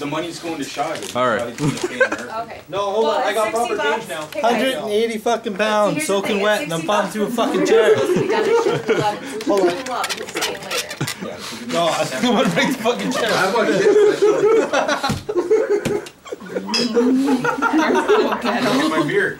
The money's going to Shive. All right. okay. No, hold well, on. I got proper bucks, now. 180 fucking pounds, so soaking wet, and I'm falling through a fucking chair. hold on. No, I think I'm gonna break the fucking chair. I fucking did. my beard.